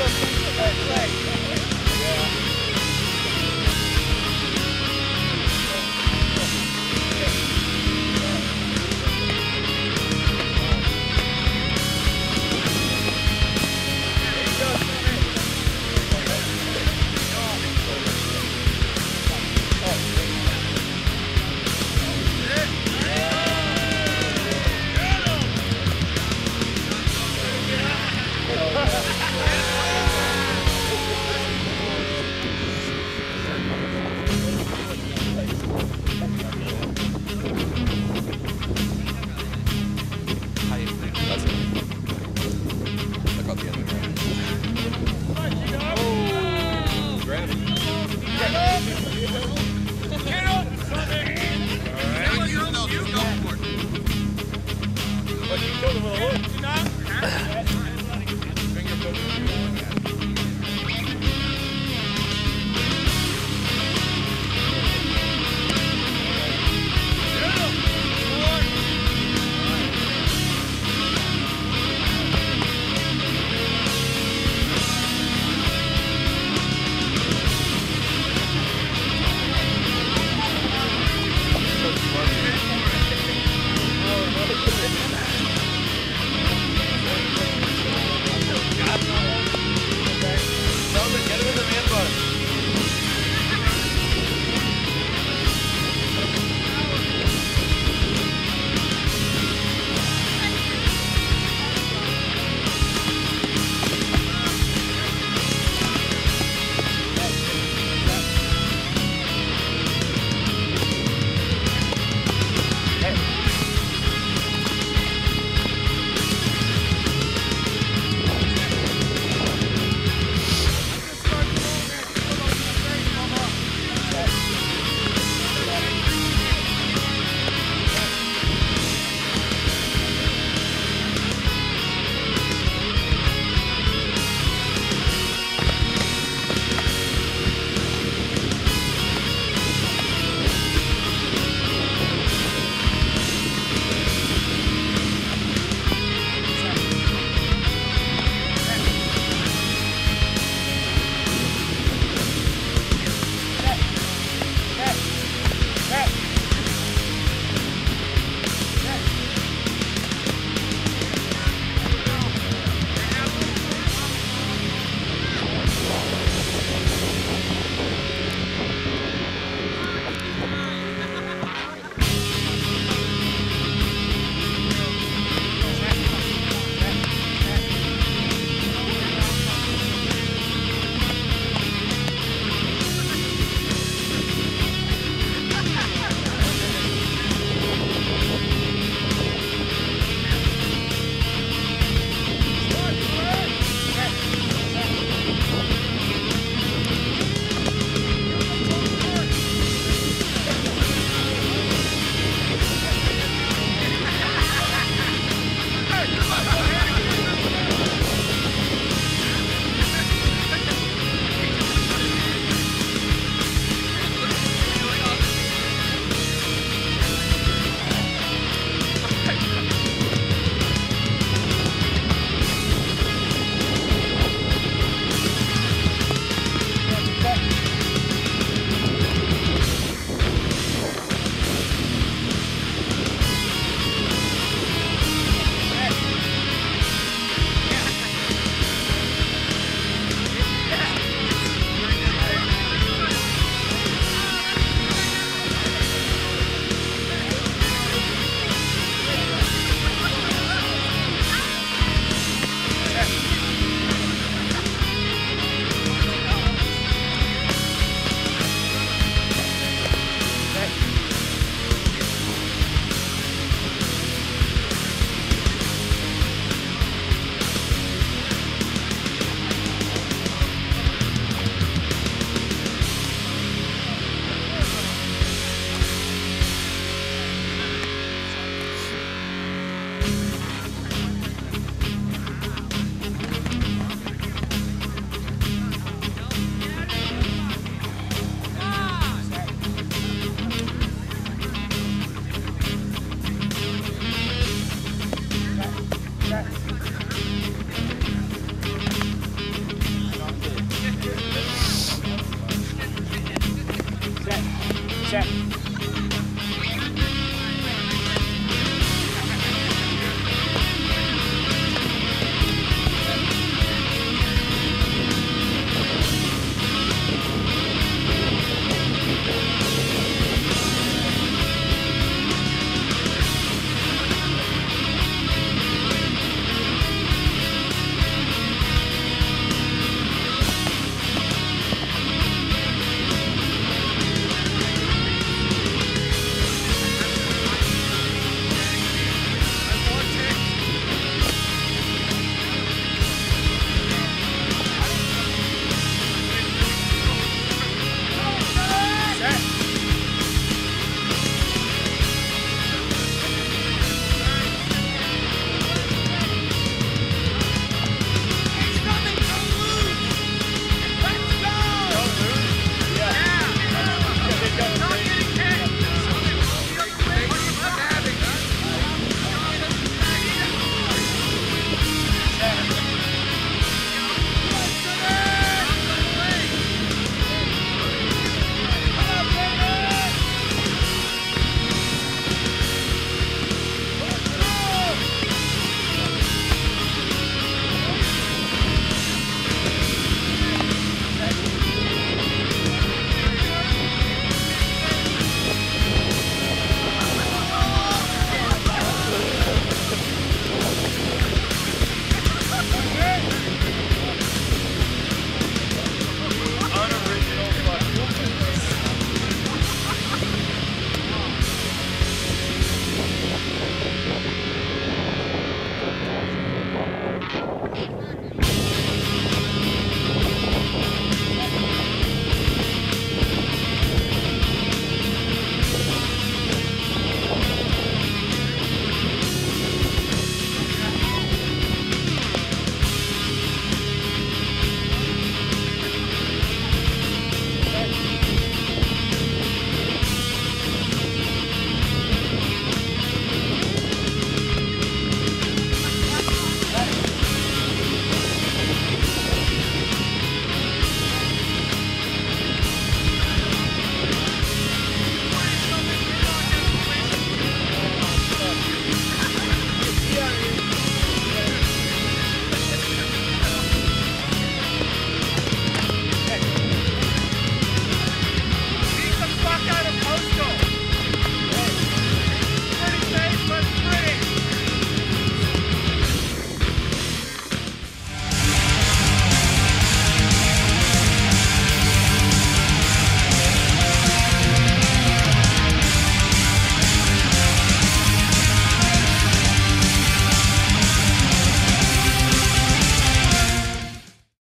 Let's go.